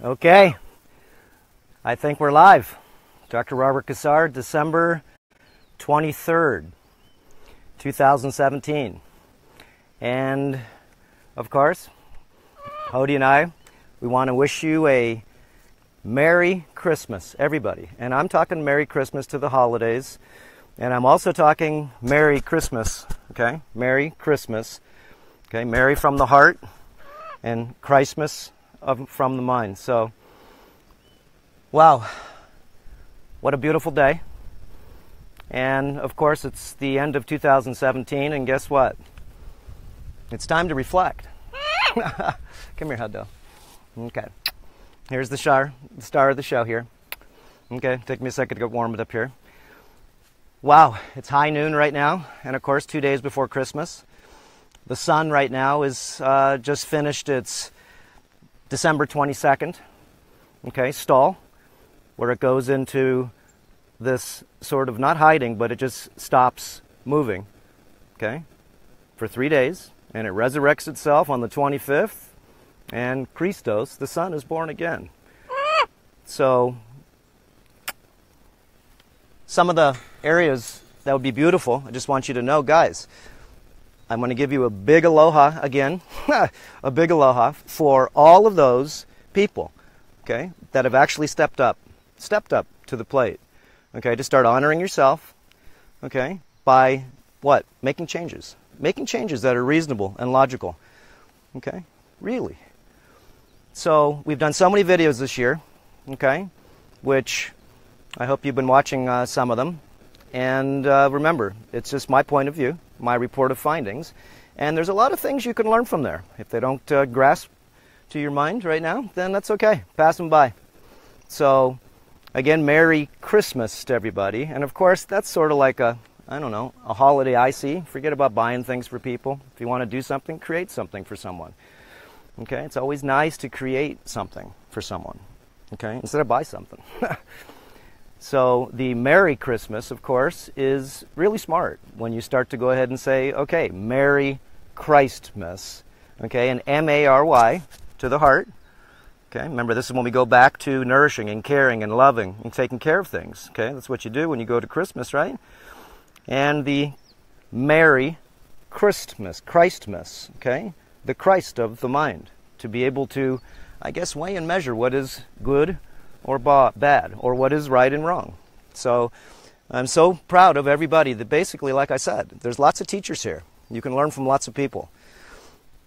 Okay, I think we're live. Dr. Robert Cassar, December 23rd, 2017. And of course, Hody and I, we want to wish you a Merry Christmas, everybody. And I'm talking Merry Christmas to the holidays. And I'm also talking Merry Christmas, okay? Merry Christmas, okay? Merry from the heart and Christmas of, from the mind. So, wow, what a beautiful day. And of course, it's the end of 2017, and guess what? It's time to reflect. Come here, Huddo. Okay. Here's the star, the star of the show here. Okay, take me a second to get warmed up here. Wow, it's high noon right now, and of course, two days before Christmas. The sun right now is uh, just finished its December 22nd, okay, stall, where it goes into this sort of not hiding, but it just stops moving, okay, for three days, and it resurrects itself on the 25th, and Christos, the Son, is born again. So, some of the areas that would be beautiful, I just want you to know, guys, I'm going to give you a big aloha again, a big aloha for all of those people, okay, that have actually stepped up, stepped up to the plate, okay, to start honoring yourself, okay, by what? Making changes. Making changes that are reasonable and logical, okay, really. So we've done so many videos this year, okay, which I hope you've been watching uh, some of them. And uh, remember, it's just my point of view, my report of findings. And there's a lot of things you can learn from there. If they don't uh, grasp to your mind right now, then that's okay. Pass them by. So, again, Merry Christmas to everybody. And of course, that's sort of like a, I don't know, a holiday I see. Forget about buying things for people. If you want to do something, create something for someone. Okay? It's always nice to create something for someone. Okay? Instead of buy something. so the Merry Christmas, of course, is really smart when you start to go ahead and say, okay, Merry Christmas. Okay? And M A R Y to the heart. Okay? Remember, this is when we go back to nourishing and caring and loving and taking care of things. Okay? That's what you do when you go to Christmas, right? And the Merry Christmas, Christmas, okay? the Christ of the mind, to be able to, I guess, weigh and measure what is good or ba- bad, or what is right and wrong. So I'm so proud of everybody that basically, like I said, there's lots of teachers here. You can learn from lots of people.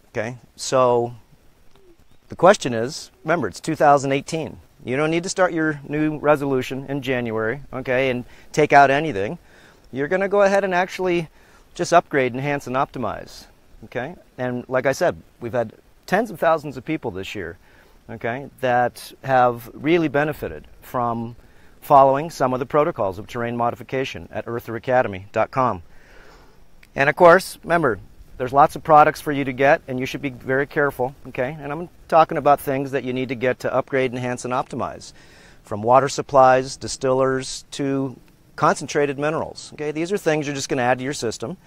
Okay? So the question is remember, it's 2018. You don't need to start your new resolution in January, okay, and take out anything. You're going to go ahead and actually just upgrade, enhance, and optimize. Okay? And like I said, we've had tens of thousands of people this year, okay, that have really benefited from following some of the protocols of terrain modification at eartheracademy.com. And of course, remember, there's lots of products for you to get, and you should be very careful, okay? And I'm talking about things that you need to get to upgrade, enhance, and optimize. From water supplies, distillers, to concentrated minerals. Okay, these are things you're just going to add to your system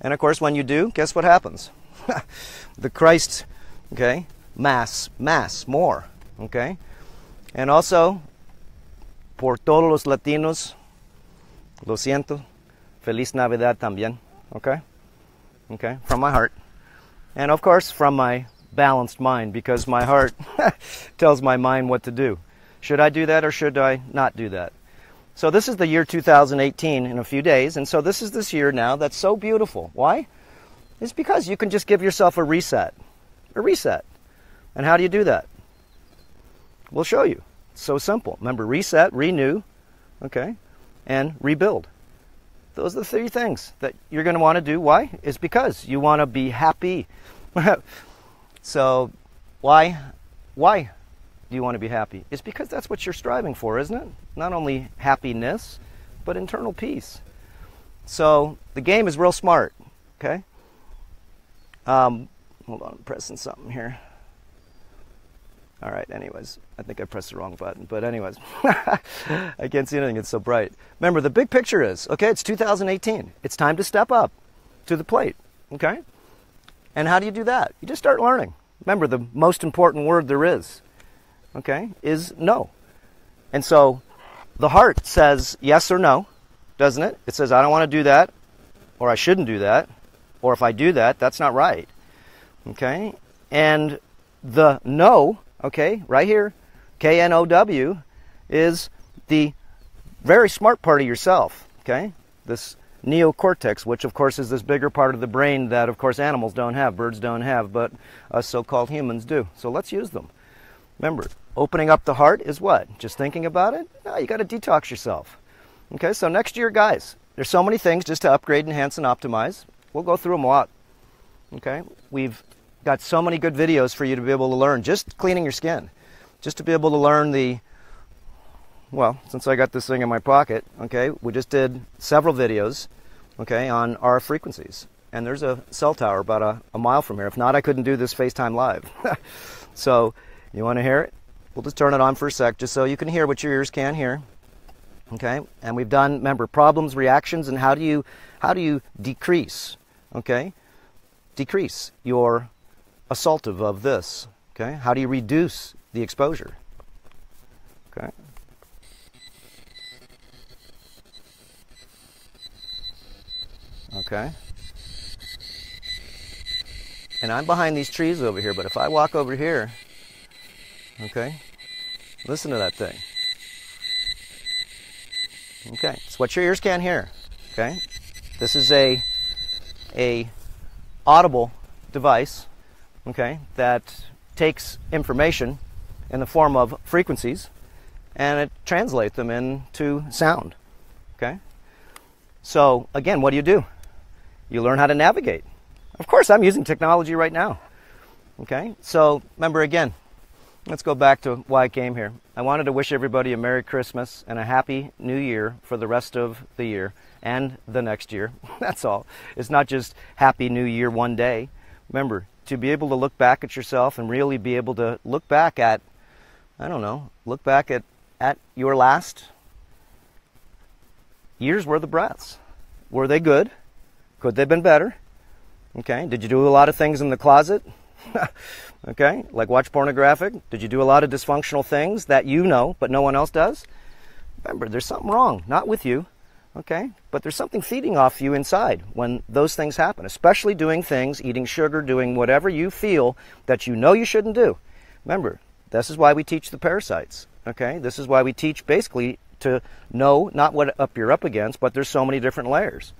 and of course, when you do, guess what happens? the Christ, okay, mass, mass, more, okay? And also, por todos los latinos, lo siento, feliz Navidad también, okay? Okay, from my heart. And of course, from my balanced mind, because my heart tells my mind what to do. Should I do that or should I not do that? So this is the year 2018 in a few days, and so this is this year now that's so beautiful. Why? It's because you can just give yourself a reset. A reset. And how do you do that? We'll show you. It's so simple. Remember, reset, renew, okay, and rebuild. Those are the three things that you're going to want to do. Why? Is because you want to be happy. so, why? Why do you want to be happy? It's because that's what you're striving for, isn't it? Not only happiness, but internal peace. So the game is real smart, okay? Um, hold on, I'm pressing something here. All right, anyways, I think I pressed the wrong button, but anyways, I can't see anything, it's so bright. Remember, the big picture is okay, it's 2018. It's time to step up to the plate, okay? And how do you do that? You just start learning. Remember, the most important word there is okay, is no. And so the heart says yes or no, doesn't it? It says, I don't want to do that, or I shouldn't do that, or if I do that, that's not right. Okay? And the no, okay, right here, K N O W, is the very smart part of yourself, okay? This neocortex, which of course is this bigger part of the brain that of course animals don't have, birds don't have, but us so-called humans do. So let's use them. Remember, opening up the heart is what? Just thinking about it? No, you got to detox yourself. Okay, so next year, guys, there's so many things just to upgrade, enhance, and optimize. We'll go through them a lot. Okay, we've got so many good videos for you to be able to learn just cleaning your skin, just to be able to learn the well, since I got this thing in my pocket, okay, we just did several videos, okay, on our frequencies. And there's a cell tower about a, a mile from here. If not, I couldn't do this FaceTime live. so, you want to hear it? We'll just turn it on for a sec just so you can hear what your ears can hear. Okay? And we've done, remember, problems, reactions, and how do you, how do you decrease, okay? Decrease your assaultive of this, okay? How do you reduce the exposure? Okay? Okay? And I'm behind these trees over here, but if I walk over here, okay, listen to that thing. Okay, it's what your ears can't hear. Okay, this is a a audible device. Okay, that takes information in the form of frequencies, and it translates them into sound. Okay, so again, what do you do? you learn how to navigate. Of course, I'm using technology right now. Okay, so remember again, let's go back to why I came here. I wanted to wish everybody a Merry Christmas and a Happy New Year for the rest of the year and the next year. That's all. It's not just Happy New Year one day. Remember, to be able to look back at yourself and really be able to look back at, I don't know, look back at, at your last year's worth of breaths. Were they good? Could they have been better? Okay. Did you do a lot of things in the closet? okay. Like watch pornographic? Did you do a lot of dysfunctional things that you know but no one else does? Remember, there's something wrong. Not with you. Okay. But there's something feeding off you inside when those things happen, especially doing things, eating sugar, doing whatever you feel that you know you shouldn't do. Remember, this is why we teach the parasites. Okay. This is why we teach basically to know not what up you're up against, but there's so many different layers.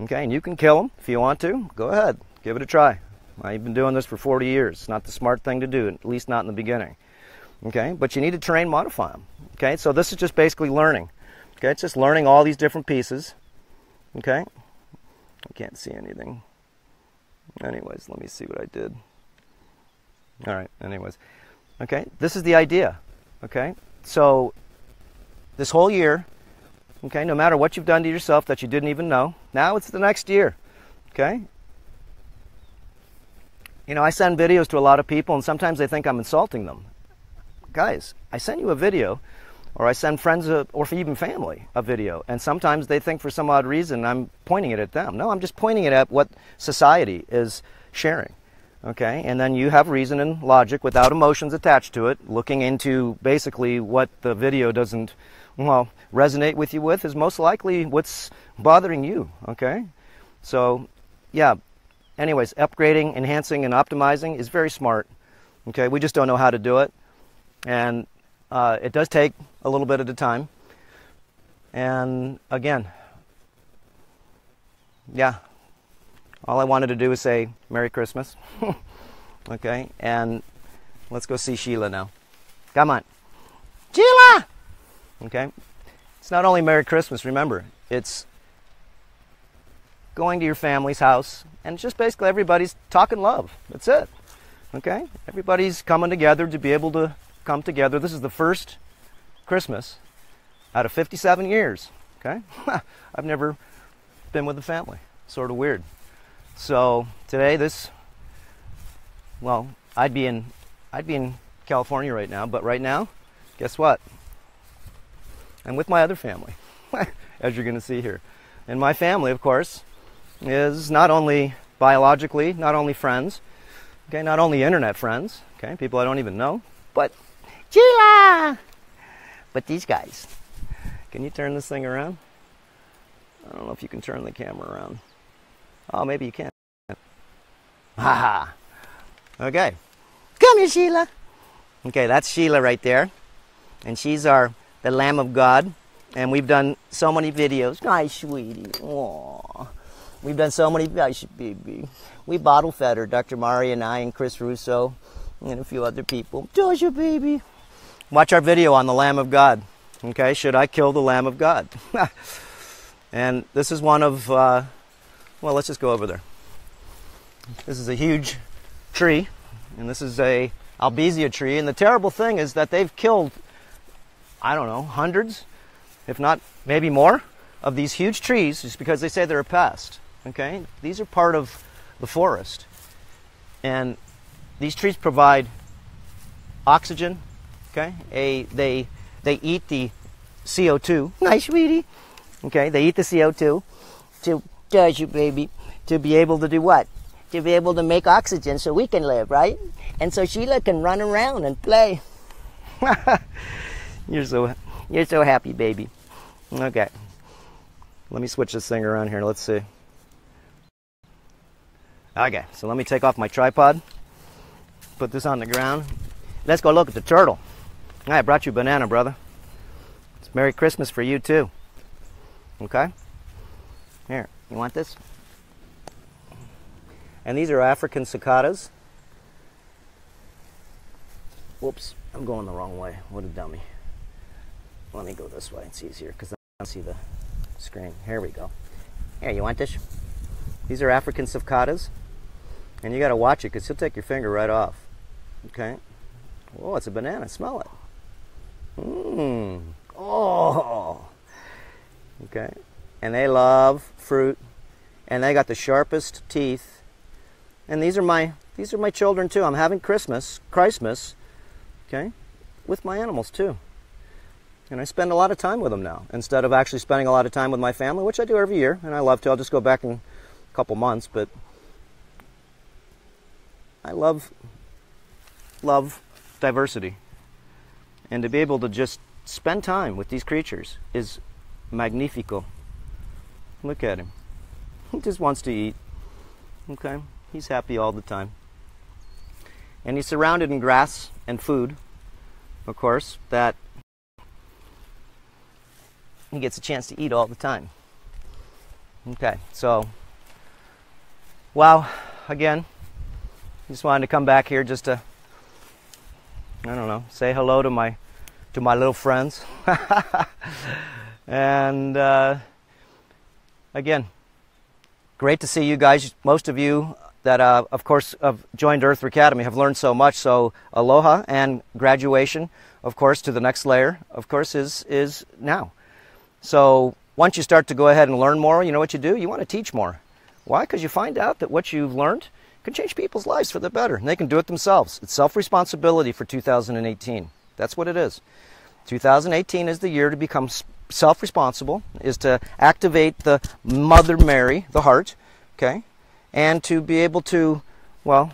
Okay, and you can kill them if you want to. Go ahead, give it a try. I've been doing this for 40 years. It's not the smart thing to do, at least not in the beginning. Okay, but you need to train, modify them. Okay, so this is just basically learning. Okay, it's just learning all these different pieces. Okay, I can't see anything. Anyways, let me see what I did. All right, anyways. Okay, this is the idea. Okay, so this whole year, Okay, no matter what you've done to yourself that you didn't even know, now it's the next year. Okay? You know, I send videos to a lot of people and sometimes they think I'm insulting them. Guys, I send you a video or I send friends a, or even family a video and sometimes they think for some odd reason I'm pointing it at them. No, I'm just pointing it at what society is sharing. Okay? And then you have reason and logic without emotions attached to it, looking into basically what the video doesn't well, resonate with you with is most likely what's bothering you, okay? So, yeah, anyways, upgrading, enhancing, and optimizing is very smart, okay? We just don't know how to do it. And uh, it does take a little bit at a time. And again, yeah, all I wanted to do was say Merry Christmas. okay, and let's go see Sheila now. Come on. Sheila! Okay? It's not only Merry Christmas, remember, it's going to your family's house and it's just basically everybody's talking love. That's it. Okay? Everybody's coming together to be able to come together. This is the first Christmas out of 57 years. Okay? I've never been with the family. Sort of weird. So today, this, well, I'd be in, I'd be in California right now, but right now, guess what? I'm with my other family, as you're going to see here. And my family, of course, is not only biologically, not only friends, okay, not only internet friends, okay, people I don't even know, but Sheila! But these guys, can you turn this thing around? I don't know if you can turn the camera around. Oh, maybe you can. Ha ha. Okay. Come here, Sheila. Okay, that's Sheila right there. And she's our the Lamb of God. And we've done so many videos. Nice, sweetie. Aww. We've done so many, nice, baby. We bottle fed her, Dr. Mari and I and Chris Russo and a few other people. Joshua, baby. Watch our video on the Lamb of God. Okay, should I kill the Lamb of God? and this is one of, uh, well, let's just go over there. This is a huge tree, and this is a albizia tree. And the terrible thing is that they've killed, I don't know, hundreds, if not maybe more, of these huge trees just because they say they're a pest. Okay, these are part of the forest, and these trees provide oxygen. Okay, a they they eat the CO2. Nice, sweetie. Okay, they eat the CO2 to does you baby to be able to do what? To be able to make oxygen so we can live, right? And so Sheila can run around and play. you're so you're so happy, baby. Okay. Let me switch this thing around here. Let's see. Okay, so let me take off my tripod. Put this on the ground. Let's go look at the turtle. I brought you a banana, brother. It's Merry Christmas for you too. Okay? Here, you want this? And these are African sulcatas. Whoops, I'm going the wrong way. What a dummy. Let me go this way. It's easier because I don't see the screen. Here we go. Here, you want this? These are African sulcatas. And you got to watch it because he'll take your finger right off. Okay? Oh, it's a banana. Smell it. Mmm. Oh. Okay? And they love fruit. And they got the sharpest teeth. And these are my these are my children too. I'm having Christmas, Christmas, okay, with my animals too. And I spend a lot of time with them now instead of actually spending a lot of time with my family, which I do every year, and I love to. I'll just go back in a couple months, but I love love diversity. And to be able to just spend time with these creatures is magnifico. Look at him. He just wants to eat. Okay? He's happy all the time. And he's surrounded in grass and food, of course, that he gets a chance to eat all the time. Okay, so, wow, again, just wanted to come back here just to, I don't know, say hello to my, to my little friends. and uh, again, great to see you guys. Most of you that, uh, of course, have joined Earther Academy have learned so much. So aloha and graduation, of course, to the next layer, of course, is is now. So once you start to go ahead and learn more, you know what you do? You want to teach more. Why? Because you find out that what you've learned can change people's lives for the better, and they can do it themselves. It's self-responsibility for 2018. That's what it is. 2018 is the year to become self-responsible, is to activate the Mother Mary, the heart, okay, and to be able to, well,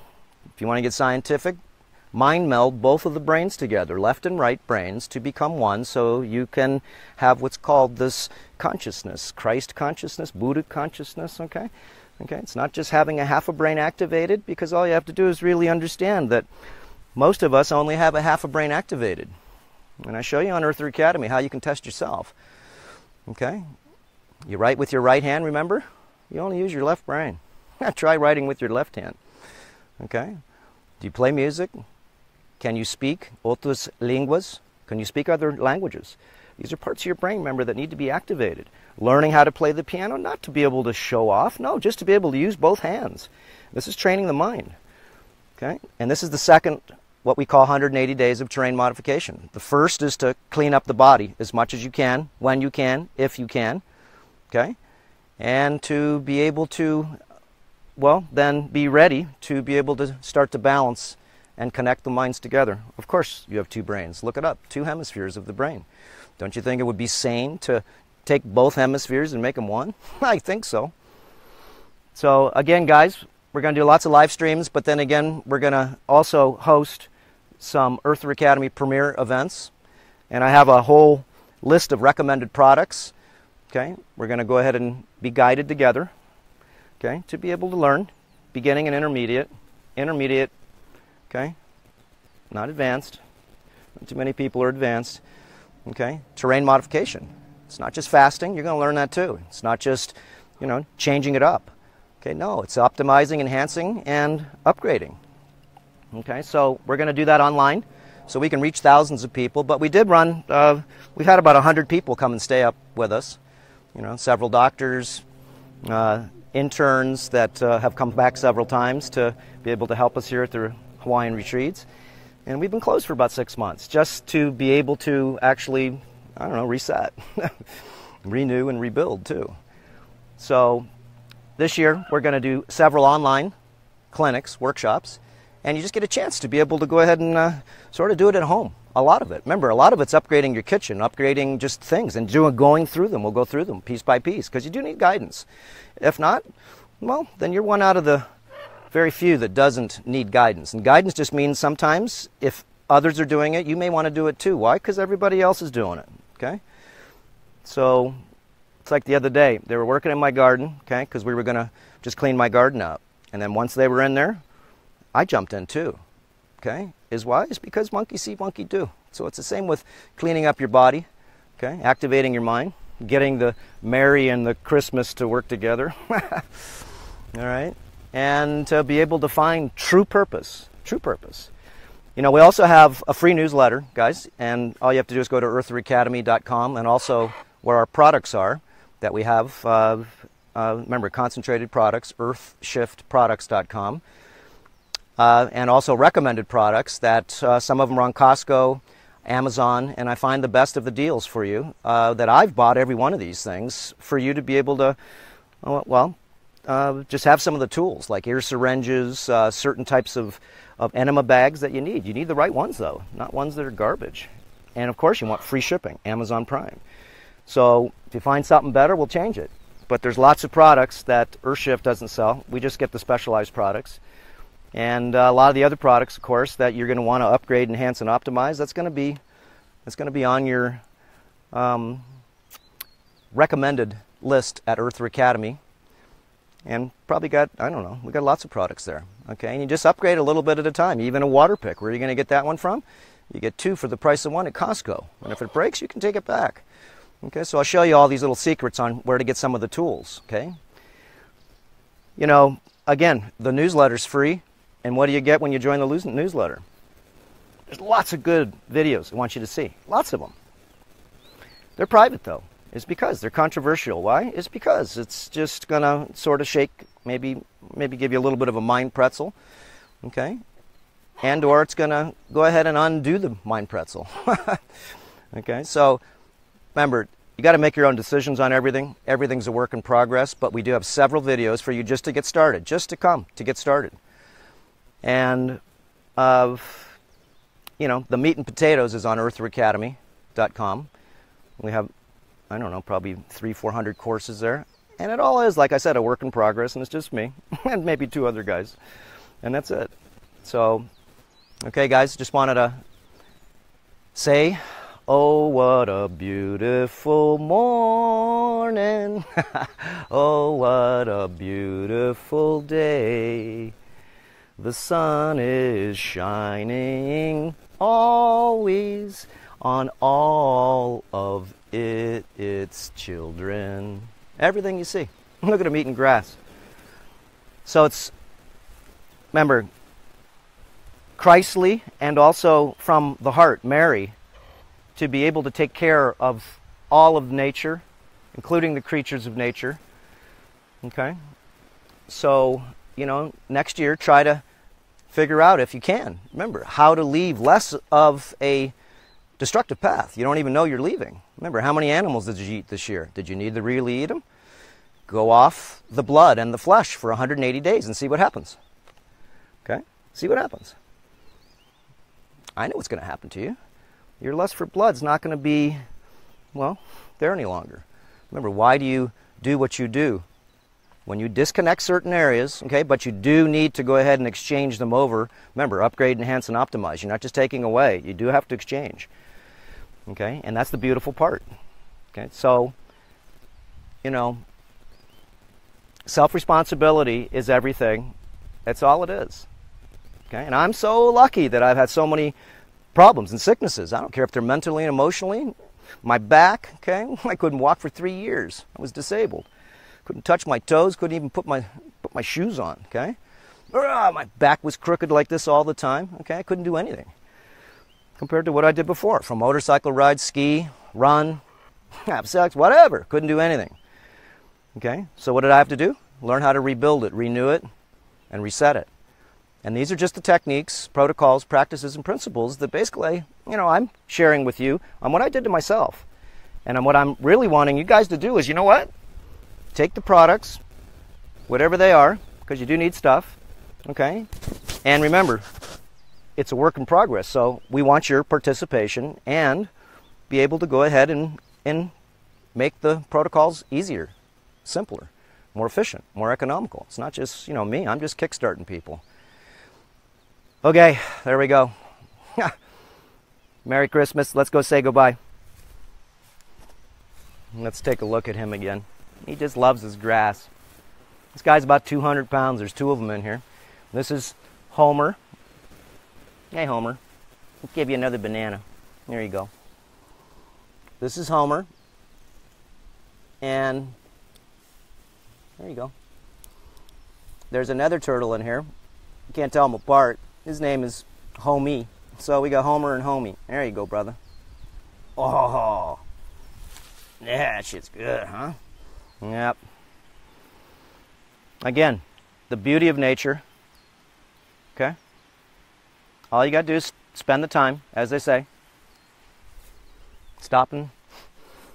if you want to get scientific, mind meld both of the brains together, left and right brains, to become one so you can have what's called this consciousness, Christ consciousness, Buddha consciousness, okay? Okay, it's not just having a half a brain activated because all you have to do is really understand that most of us only have a half a brain activated. And I show you on Earther Academy how you can test yourself. Okay? You write with your right hand, remember? You only use your left brain. Try writing with your left hand. Okay? Do you play music? Can you speak otras lenguas? Can you speak other languages? These are parts of your brain, remember, that need to be activated. Learning how to play the piano, not to be able to show off, no, just to be able to use both hands. This is training the mind. Okay? And this is the second, what we call 180 days of terrain modification. The first is to clean up the body as much as you can, when you can, if you can. Okay? And to be able to, well, then be ready to be able to start to balance and connect the minds together. Of course, you have two brains. Look it up two hemispheres of the brain. Don't you think it would be sane to take both hemispheres and make them one? I think so. So, again, guys, we're going to do lots of live streams, but then again, we're going to also host some Earther Academy premier events, and I have a whole list of recommended products. Okay, we're going to go ahead and be guided together. Okay, to be able to learn, beginning and intermediate, intermediate. Okay, not advanced. Not too many people are advanced. Okay, terrain modification. It's not just fasting. You're going to learn that too. It's not just, you know, changing it up. Okay, no, it's optimizing, enhancing, and upgrading. Okay, so we're going to do that online so we can reach thousands of people. But we did run, uh, we've had about 100 people come and stay up with us. You know, several doctors, uh, interns that uh, have come back several times to be able to help us here at the Hawaiian retreats. And we've been closed for about six months just to be able to actually, I don't know, reset, renew, and rebuild too. So this year we're going to do several online clinics, workshops and you just get a chance to be able to go ahead and uh, sort of do it at home. A lot of it. Remember, a lot of it's upgrading your kitchen, upgrading just things, and doing going through them. We'll go through them piece by piece because you do need guidance. If not, well, then you're one out of the very few that doesn't need guidance. And guidance just means sometimes if others are doing it, you may want to do it too. Why? Because everybody else is doing it. Okay. So it's like the other day they were working in my garden. Okay, because we were going to just clean my garden up, and then once they were in there, I jumped in too. Okay? Is why? Is because monkey see, monkey do. So it's the same with cleaning up your body, okay? Activating your mind, getting the Mary and the Christmas to work together. All right? And to be able to find true purpose. True purpose. You know, we also have a free newsletter, guys, and all you have to do is go to eartheracademy.com and also where our products are that we have. Uh, uh, remember, concentrated products, earthshiftproducts.com uh, and also recommended products that uh, some of them are on Costco, Amazon, and I find the best of the deals for you. Uh, that I've bought every one of these things for you to be able to, uh, well, uh, just have some of the tools like ear syringes, uh, certain types of, of enema bags that you need. You need the right ones though, not ones that are garbage. And of course, you want free shipping, Amazon Prime. So if you find something better, we'll change it. But there's lots of products that Earthshift doesn't sell. We just get the specialized products. And uh, a lot of the other products, of course, that you're going to want to upgrade, enhance, and optimize, that's going to be that's going to be on your um, recommended list at Earther Academy. And probably got I don't know, we got lots of products there. Okay, and you just upgrade a little bit at a time. Even a water pick, where are you going to get that one from? You get two for the price of one at Costco. And if it breaks, you can take it back. Okay, so I'll show you all these little secrets on where to get some of the tools. Okay. You know, again, the newsletter's free. And what do you get when you join the newsletter? There's lots of good videos I want you to see. Lots of them. They're private though. It's because they're controversial. Why? It's because it's just gonna sort of shake, maybe maybe give you a little bit of a mind pretzel, okay? And or it's gonna go ahead and undo the mind pretzel. okay, so remember, you got to make your own decisions on everything. Everything's a work in progress, but we do have several videos for you just to get started, just to come to get started. And of you know the meat and potatoes is on eartheracademy.com we have i don't know probably three four hundred courses there. And it all is like i said a work in progress and it's just me and maybe two other guys. And that's it. So okay guys just wanted to say oh what a beautiful morning oh what a beautiful day the sun is shining always on all of it, its children. Everything you see. Look at them eating grass. So it's, remember, Christly and also from the heart, Mary, to be able to take care of all of nature, including the creatures of nature. Okay? So, you know, next year try to figure out if you can. Remember, how to leave less of a destructive path. You don't even know you're leaving. Remember, how many animals did you eat this year? Did you need to really eat them? Go off the blood and the flesh for 180 days and see what happens. Okay? See what happens. I know what's going to happen to you. Your lust for blood's not going to be, well, there any longer. Remember, why do you do what you do? when you disconnect certain areas, okay, but you do need to go ahead and exchange them over. Remember, upgrade, enhance, and optimize. You're not just taking away, you do have to exchange. Okay, and that's the beautiful part. Okay, so, you know, self responsibility is everything. That's all it is. Okay, and I'm so lucky that I've had so many problems and sicknesses. I don't care if they're mentally and emotionally. My back, okay, I couldn't walk for three years. I was disabled. Couldn't touch my toes, couldn't even put my, put my shoes on, okay? Ah, my back was crooked like this all the time, okay? I couldn't do anything compared to what I did before. From motorcycle ride, ski, run, have sex, whatever. Couldn't do anything. Okay? So what did I have to do? Learn how to rebuild it, renew it, and reset it. And these are just the techniques, protocols, practices, and principles that basically, you know, I'm sharing with you on what I did to myself. And what I'm really wanting you guys to do is, you know what? take the products, whatever they are, because you do need stuff, okay? And remember, it's a work in progress, so we want your participation and be able to go ahead and, and make the protocols easier, simpler, more efficient, more economical. It's not just, you know, me, I'm just kickstarting people. Okay, there we go. Merry Christmas. Let's go say goodbye. Let's take a look at him again. He just loves his grass. This guy's about 200 pounds. There's two of them in here. This is Homer. Hey, Homer. Let's give you another banana. There you go. This is Homer. And there you go. There's another turtle in here. You can't tell them apart. His name is Homie. So we got Homer and Homie. There you go, brother. Oh, yeah, that shit's good, huh? Yep. Again, the beauty of nature. Okay? All you got to do is spend the time, as they say. Stop and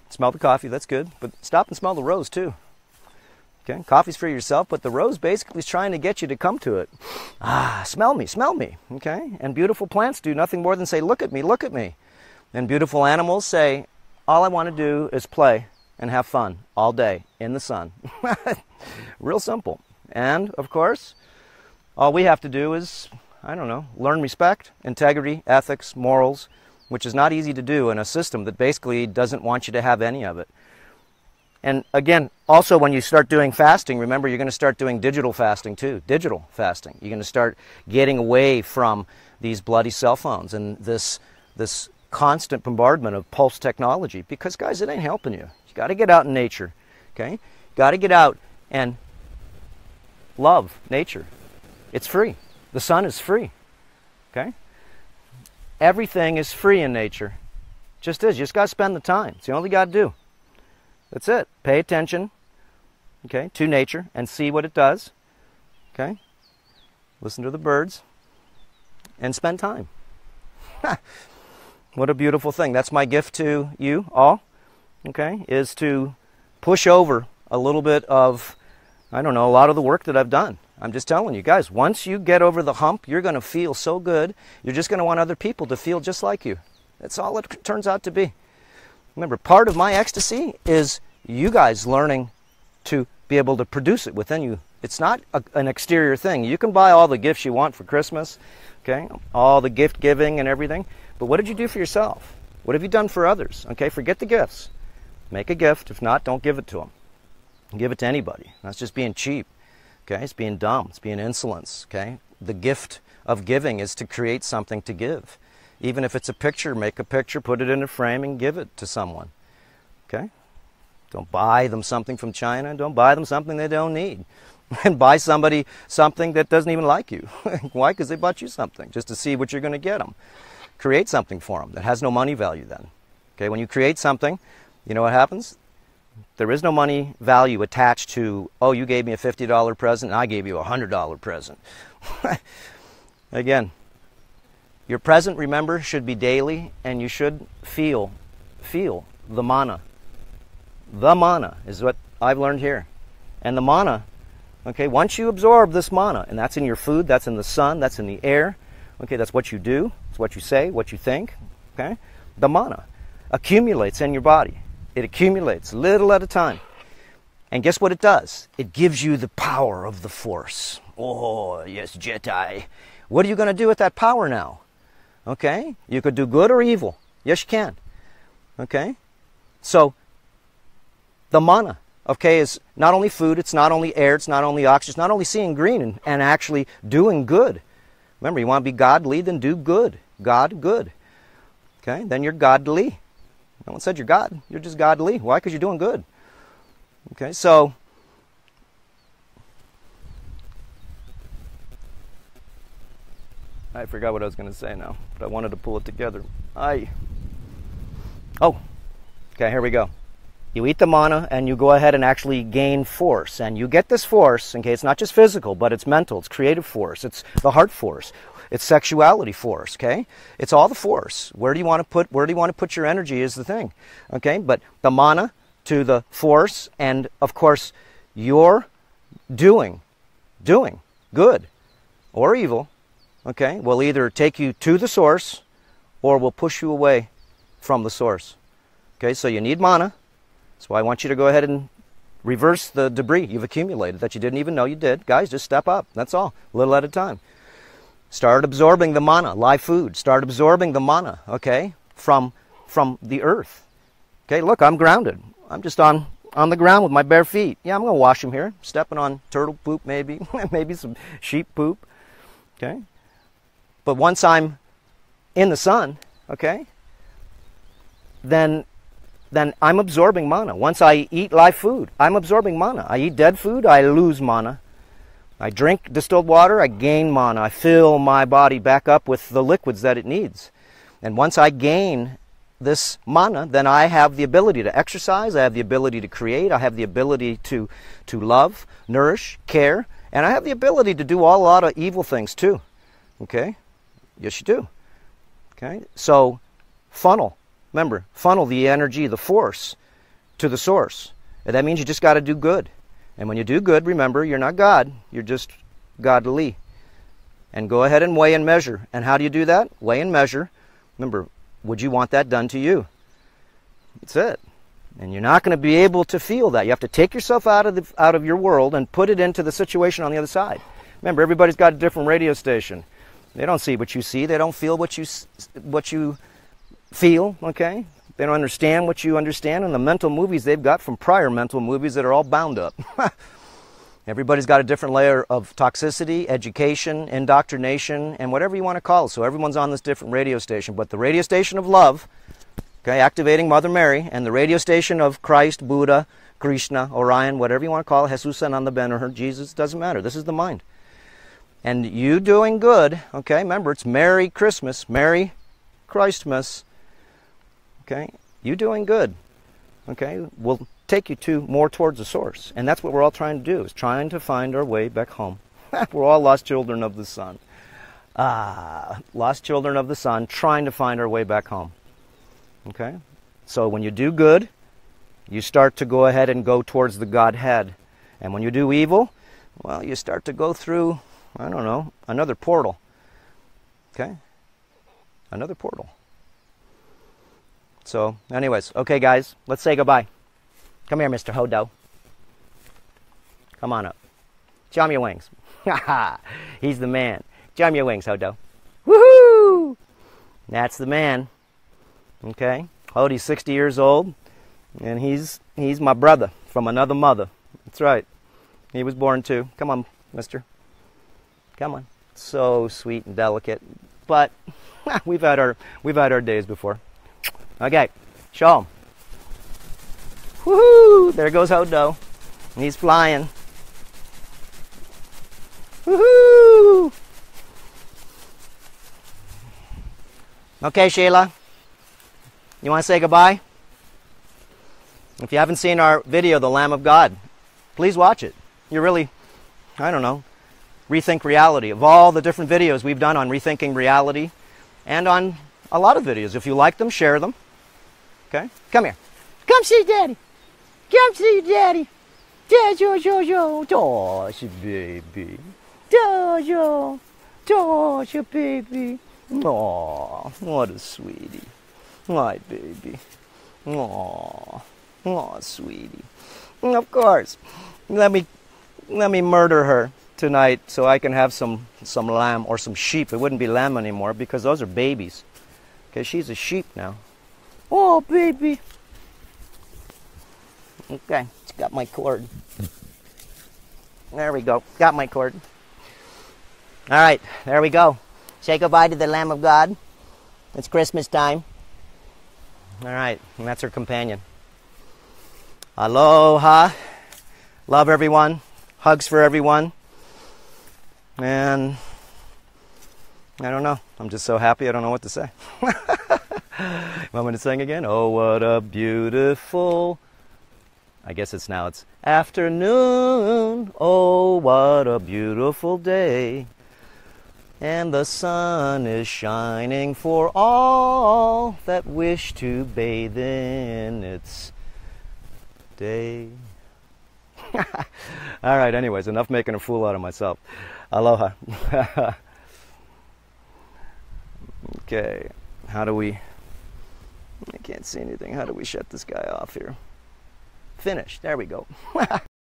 smell the coffee, that's good. But stop and smell the rose too. Okay? Coffee's for yourself, but the rose basically is trying to get you to come to it. Ah, smell me, smell me. Okay? And beautiful plants do nothing more than say, look at me, look at me. And beautiful animals say, all I want to do is play and have fun all day in the sun. Real simple. And of course, all we have to do is, I don't know, learn respect, integrity, ethics, morals, which is not easy to do in a system that basically doesn't want you to have any of it. And again, also when you start doing fasting, remember you're going to start doing digital fasting too. Digital fasting. You're going to start getting away from these bloody cell phones and this this constant bombardment of pulse technology because guys, it ain't helping you. You got to get out in nature. Okay? Got to get out and love nature. It's free. The sun is free. Okay? Everything is free in nature. Just is. You just got to spend the time. It's the only got to do. That's it. Pay attention, okay, to nature and see what it does. Okay? Listen to the birds and spend time. what a beautiful thing. That's my gift to you all okay, is to push over a little bit of, I don't know, a lot of the work that I've done. I'm just telling you guys, once you get over the hump, you're going to feel so good. You're just going to want other people to feel just like you. That's all it turns out to be. Remember, part of my ecstasy is you guys learning to be able to produce it within you. It's not a, an exterior thing. You can buy all the gifts you want for Christmas, okay, all the gift giving and everything, but what did you do for yourself? What have you done for others? Okay, forget the gifts. Make a gift. If not, don't give it to them. Give it to anybody. That's just being cheap. Okay? It's being dumb. It's being insolence. Okay? The gift of giving is to create something to give. Even if it's a picture, make a picture, put it in a frame, and give it to someone. Okay? Don't buy them something from China. Don't buy them something they don't need. And buy somebody something that doesn't even like you. Why? Because they bought you something just to see what you're going to get them. Create something for them that has no money value then. Okay? When you create something you know what happens? There is no money value attached to, oh, you gave me a $50 present and I gave you a $100 present. Again, your present, remember, should be daily and you should feel, feel the mana. The mana is what I've learned here. And the mana, okay, once you absorb this mana, and that's in your food, that's in the sun, that's in the air, okay, that's what you do, it's what you say, what you think, okay, the mana accumulates in your body. It accumulates little at a time. And guess what it does? It gives you the power of the Force. Oh, yes, Jedi. What are you going to do with that power now? Okay? You could do good or evil. Yes, you can. Okay? So, the mana, okay, is not only food, it's not only air, it's not only oxygen, it's not only seeing green and, and actually doing good. Remember, you want to be godly, then do good. God, good. Okay? Then you're godly. No one said you're God. You're just godly. Why? Because you're doing good. Okay, so I forgot what I was going to say now, but I wanted to pull it together. I Oh. Okay, here we go. You eat the mana and you go ahead and actually gain force. And you get this force, okay, it's not just physical, but it's mental, it's creative force, it's the heart force, it's sexuality force, okay? It's all the force. Where do you want to put where do you want to put your energy is the thing. Okay? But the mana to the force and of course your doing doing good or evil okay? Will either take you to the source or will push you away from the source. Okay? So you need mana. That's why i want you to go ahead and reverse the debris you've accumulated that you didn't even know you did. Guys just step up. That's all. A little at a time. Start absorbing the mana. Live food. Start absorbing the mana okay from from the earth. Okay look i'm grounded. I'm just on on the ground with my bare feet. Yeah, I'm going to wash them here. Stepping on turtle poop, maybe, maybe some sheep poop. Okay. But once I'm in the sun, okay, then then I'm absorbing mana. Once I eat live food, I'm absorbing mana. I eat dead food, I lose mana. I drink distilled water, I gain mana. I fill my body back up with the liquids that it needs. And once I gain this mana, then I have the ability to exercise, I have the ability to create, I have the ability to, to love, nourish, care, and I have the ability to do all, a lot of evil things too. Okay? Yes, you do. Okay? So, funnel. Remember, funnel the energy, the force to the source. And that means you just got to do good. And when you do good, remember, you're not God, you're just godly. And go ahead and weigh and measure. And how do you do that? Weigh and measure. Remember, would you want that done to you? That's it. And you're not going to be able to feel that. You have to take yourself out of, the, out of your world and put it into the situation on the other side. Remember, everybody's got a different radio station. They don't see what you see. They don't feel what you, what you feel, okay? They don't understand what you understand. And the mental movies they've got from prior mental movies that are all bound up. Everybody's got a different layer of toxicity, education, indoctrination, and whatever you want to call it. So everyone's on this different radio station. But the radio station of love, okay, activating Mother Mary, and the radio station of Christ, Buddha, Krishna, Orion, whatever you want to call it, Jesus Ananda Ben or Jesus, doesn't matter. This is the mind. And you doing good, okay, remember it's Merry Christmas, Merry Christmas, okay, you doing good, okay, We'll take you to more towards the source. And that's what we're all trying to do, is trying to find our way back home. we're all lost children of the sun. Ah, lost children of the sun trying to find our way back home. Okay? So when you do good, you start to go ahead and go towards the Godhead. And when you do evil, well, you start to go through, I don't know, another portal. Okay? Another portal. So, anyways, okay, guys, let's say goodbye. Come here, Mr. Hodo. Come on up. Me your wings. He's the man. Me your wings, Hodo. Woohoo! That's the man. Okay? Hodo's 60 years old, and he's he's my brother from another mother. That's right. He was born too. Come on, mister. Come on. So sweet and delicate. But we've had our we've had our days before. Okay. Him. Woohoo! There goes Hodo. He's flying. Woohoo! Okay, Sheila. You want to say goodbye? If you haven't seen our video, The Lamb of God, please watch it. You really, I don't know, rethink reality. Of all the different videos we've done on rethinking reality and on a lot of videos, if you like them, share them. Okay? Come here. Come see Daddy. Come see daddy. Jojo, Jojo, Josh, baby. Jojo, Josh, baby. Aw, what a sweetie. My baby. Aw, aw, sweetie. of course. Let me let me murder her tonight so I can have some some lamb or some sheep. It wouldn't be lamb anymore because those are babies. Okay, she's a sheep now. Oh, baby. Okay, got my cord. There we go. Got my cord. All right, there we go. Say goodbye to the Lamb of God. It's Christmas time. All right, and that's her companion. Aloha. Love everyone. Hugs for everyone. And I don't know. I'm just so happy I don't know what to say. Want me to sing again? Oh, what a beautiful. I guess it's now it's afternoon. Oh, what a beautiful day. And the sun is shining for all that wish to bathe in its day. all right, anyways, enough making a fool out of myself. Aloha. okay, how do we? I can't see anything. How do we shut this guy off here? Finished. There we go.